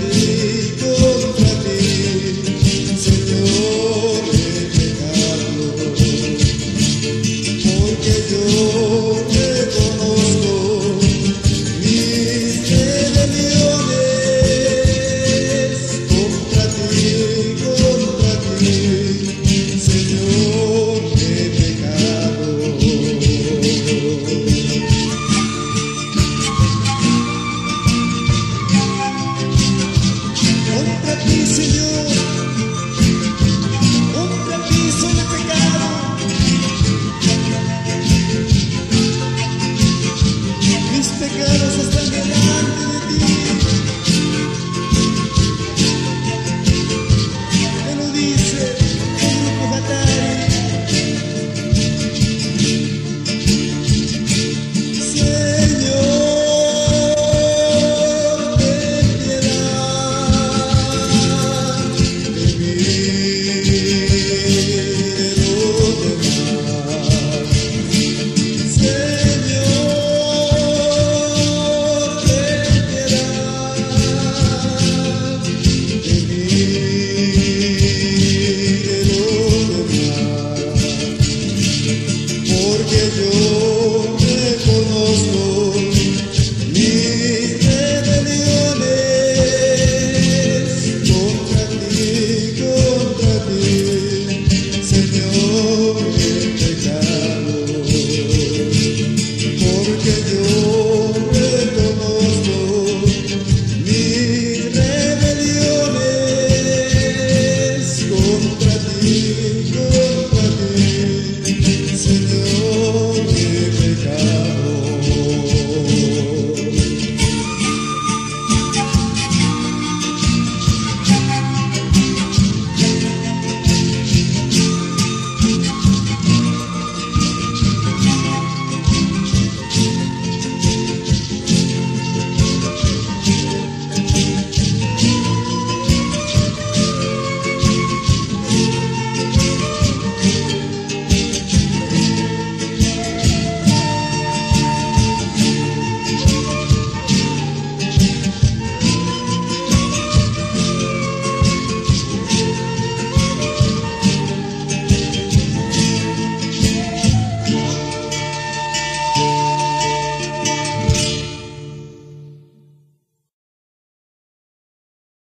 You.